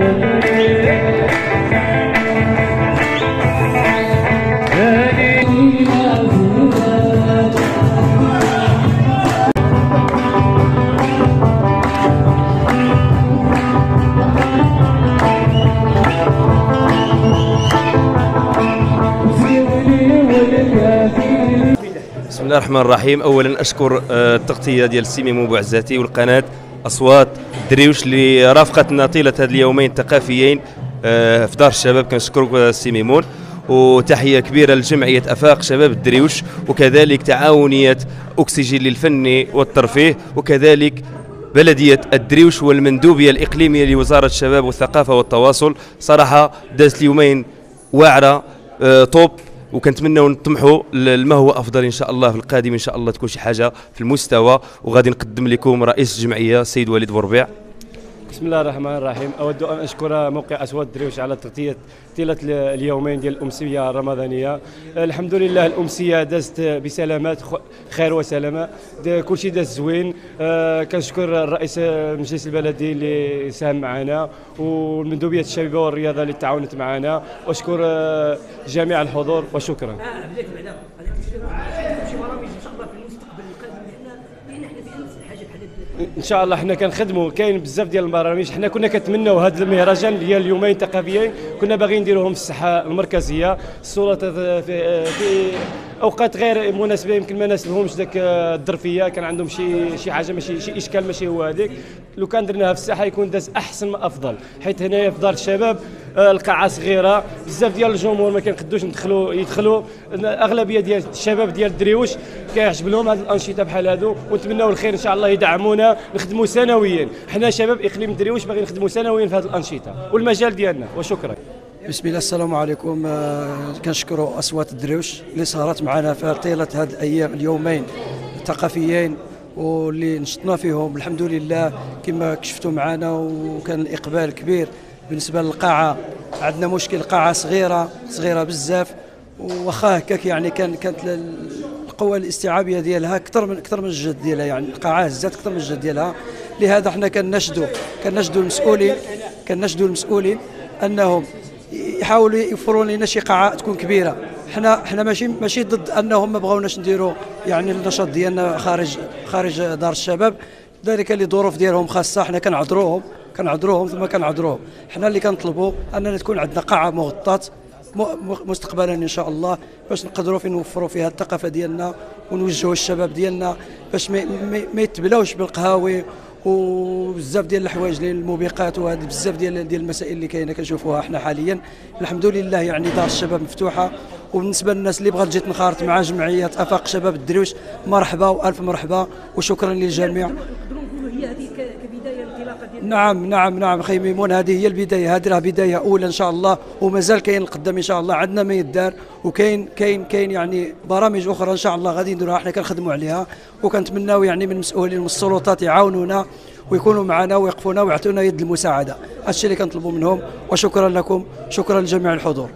بسم الله الرحمن الرحيم. اولا أشكر آه، التغطية ديال السيمي بوعزاتي والقناة. أصوات. دريوش اللي رافقتنا طيلة هذه اليومين الثقافيين آه، في دار الشباب كنشكرك السي ميمون. وتحية كبيرة لجمعية أفاق شباب الدريوش. وكذلك تعاونية أكسجين للفن والترفيه. وكذلك بلدية الدريوش والمندوبية الإقليمية لوزارة الشباب والثقافة والتواصل. صراحة دازت اليومين واعرة آه، top وكنتمناو نطمحوا لما هو أفضل إن شاء الله في القادم إن شاء الله تكون شي حاجة في المستوى وغادي نقدم لكم رئيس الجمعية السيد وليد بوربيع بسم الله الرحمن الرحيم. أود أن أشكر موقع أسود دريوش على تغطية طيلة اليومين ديال الأمسية الرمضانية. الحمد لله الأمسية دازت بسلامات خير وسلامة. كل شيء داز زوين. آه، كنشكر الرئيس المجلس البلدي اللي ساهم معنا والمندوبيه الشبيبه والرياضة اللي تعاونت معنا. وأشكر آه، جميع الحضور وشكرا. إن شاء الله حنا كنخدموا. كاين بزاف ديال البرامج. حنا كنا كنتمناو هذا المهرجان ديال اليومين الثقافيين كنا باغيين نديروهم في الساحه المركزية. السلطات في, في أوقات غير مناسبة يمكن ما ناسبهمش ذاك الظرفية. كان عندهم شي شي حاجة ماشي شي إشكال ماشي هو هذيك. لو كان درناها في الساحة يكون داز أحسن ما أفضل. حيت هنايا في دار الشباب آه، القاعة صغيرة. بزاف ديال الجمهور ما كنقدوش ندخلوا يدخلوا الاغلبيه ديال الشباب ديال الدريوش كيعجب لهم هذه الأنشطة بحال هادو. ونتمناو الخير إن شاء الله يدعمونا. نخدموا سنويا. حنا شباب إقليم الدريوش باغي نخدموا سنويا في هذه الأنشطة والمجال ديالنا. وشكرا. بسم الله السلام عليكم. آه، كنشكروا أصوات الدريوش اللي صارت معنا في طيلة هذه الأيام اليومين الثقافيين واللي نشطنا فيهم. الحمد لله كما كشفتوا معنا وكان الإقبال كبير. بالنسبة للقاعة عندنا مشكل قاعة صغيرة صغيرة بزاف. واخا هكاك يعني كان كانت القوة الاستيعابية ديالها أكثر من أكثر من الجد ديالها. يعني القاعة هزات أكثر من الجد ديالها. لهذا حنا كنشدوا كنشدوا المسؤولين كنشدوا المسؤولين أنهم يحاولوا يوفروا لنا شي قاعة تكون كبيرة. حنا حنا ماشي ماشي ضد أنهم ما بغاوناش نديروا يعني النشاط ديالنا خارج خارج دار الشباب. ذلك لظروف ديالهم خاصة حنا كنعذروهم كنعذروهم ثم كنعذروهم. حنا اللي كنطلبوا أننا تكون عندنا قاعة مغطاة مستقبلا إن شاء الله باش نقدروا في نوفروا فيها الثقافة ديالنا ونوجهوا الشباب ديالنا باش ما يتبلاوش بالقهاوي وبزاف ديال الحوايج ديال الموبقات وهذه بزاف ديال ديال المسائل اللي كاينة كنشوفوها إحنا حاليا. الحمد لله يعني دار الشباب مفتوحة. وبالنسبة للناس اللي بغات تجي تنخرط مع جمعيه آفاق شباب الدرويش مرحبا وألف مرحبا وشكرا للجميع. نعم نعم نعم. خي ميمون هذه هي البداية هذه راه بداية أولى إن شاء الله ومازال كاين القدام إن شاء الله. عندنا ما يدار وكاين كاين كاين يعني برامج أخرى إن شاء الله غادي نديروها حنا كنخدموا عليها. وكنتمناو يعني من المسؤولين من السلطات يعاونونا ويكونوا معنا ويقفونا ويعطونا يد المساعدة. هذا الشيء اللي كنطلبوا منهم وشكرا لكم شكرا لجميع الحضور.